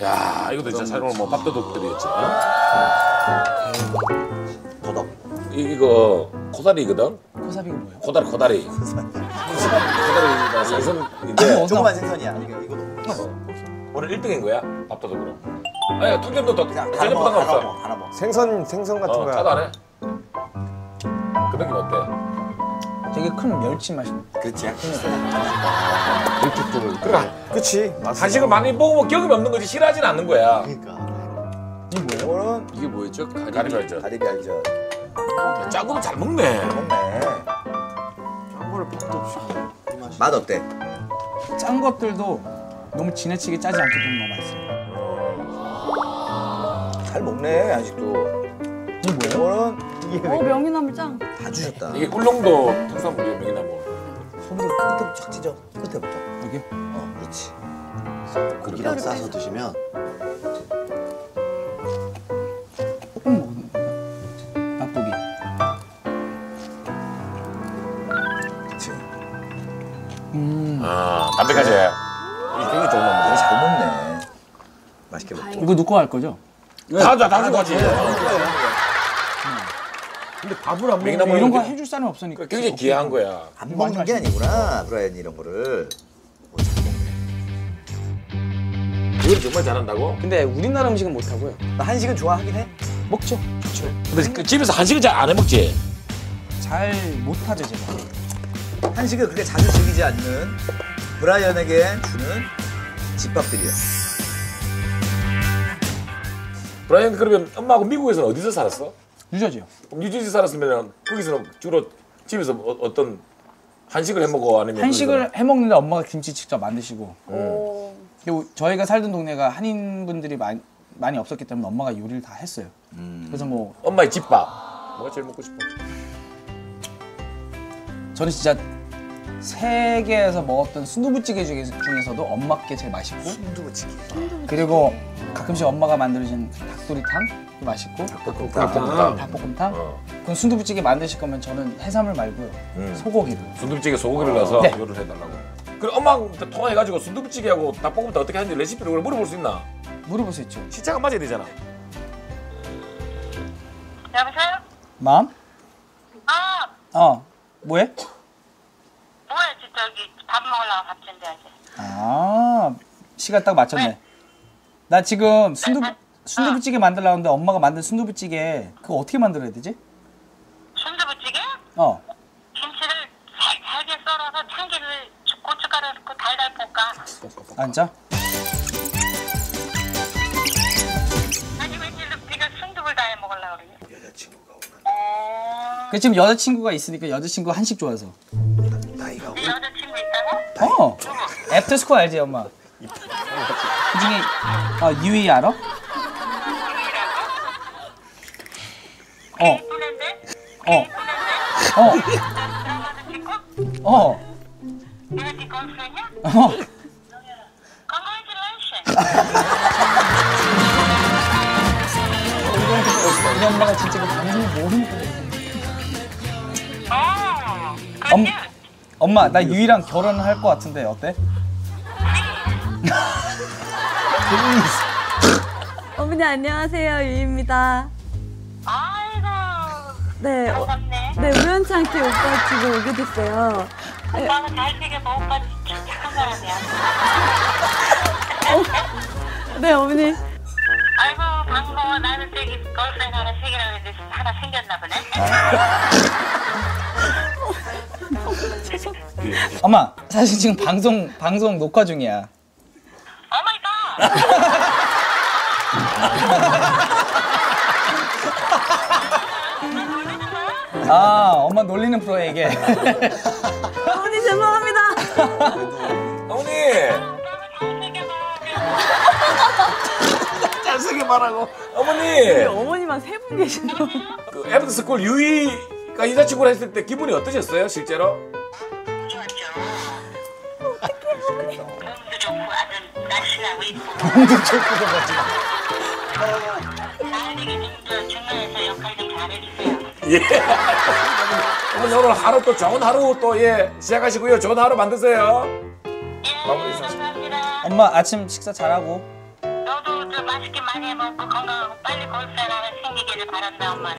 야 이것도 진짜 오늘 뭐 밥도둑들이었지. 어? 도덕. 이, 이거 코다리거든. 코사비가 뭐예요? 코다리 코다리. 코다리가 생선인데 조그만 생선이야. 이거 이거. 오늘 1등인 거야 밥도둑으로. 아니 통점도 더 그냥 전혀 하나 먹어. 부담 하나 없어. 먹어. 하나 먹어. 생선 생선 같은 어, 거야. 차도 안 해. 그 느낌 어때? 되게 큰 멸치 맛이. 그렇지. 이렇게 좀 그래. 그치. 한식을 많이 먹으면 경험이 없는 거지 싫어하진 않는 거야. 그러니까. 이 뭐예요? 이거는 이게 뭐였죠? 가리. 가리비 알죠? 가리비 알죠. 짜고도 잘 먹네. 먹네. 짱구를 밥도 없이. 이 맛이. 맛 어때? 짠 것들도 너무 지나치게 짜지 않게 좀 너무 맛있어요. 잘 먹네 아직도. 이 뭐예요? 이거는 이게 어 명이나물 짱. 다 주셨다. 이게 울릉도 특산물이야 명이나물. 손으로 끝에 착 찢어. 끝에부터. 여기? 어, 그렇지. 고기랑 싸서 드시면 조금 먹는 거. 맛보기. 그렇지. 음. 아 담백하지. 이 놈이야. 잘 먹네. 맛있게 먹자. 이거 넣고 갈 거죠? 다다 다 가지. 근데 밥을 안뭐 이런 거 해줄 사람이 없으니까. 굉장히 귀한 거야. 안 먹는 게 아니구나, 브라이언 이런 거를. 이걸 정말 잘한다고? 근데 우리나라 음식은 못 하고요. 나 한식은 좋아하긴 해. 먹죠. 좋죠. 근데 그 집에서 한식은 잘안 해 먹지. 잘 못하죠 제가. 한식을 그렇게 자주 즐기지 않는 브라이언에게 주는 집밥들이야. 브라이언 그러면 엄마하고 미국에서는 어디서 살았어? 유저지요. 그럼 뉴저지 살았으면 거기서는 주로 집에서 어, 떤 한식을 해 먹어 아니면 한식을 해 먹는데 엄마가 김치 직접 만드시고. 오. 저희가 살던 동네가 한인 분들이 많이 많이 없었기 때문에 엄마가 요리를 다 했어요. 그래서 뭐? 엄마의 집밥. 뭐가 제일 먹고 싶어? 저는 진짜 세계에서 먹었던 순두부찌개 중에- 중에서도 엄마께 제일 맛있고 순두부찌개. 그리고 가끔씩 엄마가 만들어준 닭도리탕도 맛있고 닭볶음탕. 닭볶음탕 어. 그럼 순두부찌개 만드실 거면 저는 해산물 말고요 음. 소고기를 순두부찌개 소고기를 넣어서 네. 이거를 해달라고. 그럼 엄마한테 통화해가지고 순두부찌개하고 닭볶음탕 어떻게 하는지 레시피를 그걸 물어볼 수 있나? 물어볼 수 있죠 시차가 맞아야 되잖아. 여보세요? 맘? 아, 어 뭐해? 뭐야, 저기 밥 먹으려고 밥 준비하지. 아 시간 딱 맞췄네 나 지금 순두부 순두부찌개 만들려고 하는데 엄마가 만든 순두부찌개 그거 어떻게 만들어야 되지? 순두부찌개? 어 김치를 잘, 잘게 썰어서 참기름 고춧가루 넣고 달달 볶아. 앉아. 아니, 네가 다 해? 여자친구가 어, 그 지금 여자친구가 있으니까 여자친구 한식 좋아해서. 나이가 네 여자친구 있다고? 어. 애프터스쿨 알지 엄마? 그 중에 어, 유이 알아? 어? 어? 어, 찍고? 어, 네가 네 걸프렌이야? 어. Congratulations. 우리 엄마가 진짜 그 방송을 모르는 거예요. 어, 엄-. 엄마, 나 유이랑 결혼할 것 같은데 어때? 어머니 안녕하세요 유입니다. 아이고, 네. 어, 반갑네. 네 우연치 않게 오빠 집에 오게 됐어요. 오빠가 잘생겨 오빠 진짜 착한 사람이야. 네 어머니. 아이고 반가워 나는 저기 걸프렌 하나 생기라고 했는데 하나 생겼나 보네 엄마, 사실 지금 방송 방송 녹화 중이야. oh my god 아, 엄마 놀리는 프로에게. 잘생겨 말하고 어머니 어머니만 세 분 계시는 거. 그 애프터 스쿨 유이가 여자친구를 했을 때 기분이 어떠셨어요 실제로? 좋았죠 몸도 좋고 아주 날씬하고 이쁘고 몸도 좋고도 멋지. 나에게 좀더 중간에서 역할 좀 잘해주세요 예. 어머니 오늘 하루 또 좋은 하루 또 예 시작하시고요 좋은 하루 만드세요. 예 마무리 인사. 감사합니다 엄마 아침 식사 잘하고. 너도 너도 저 맛있게 많이 해먹고 건강하고 빨리 골살 하나 생기기를 바란다 엄마.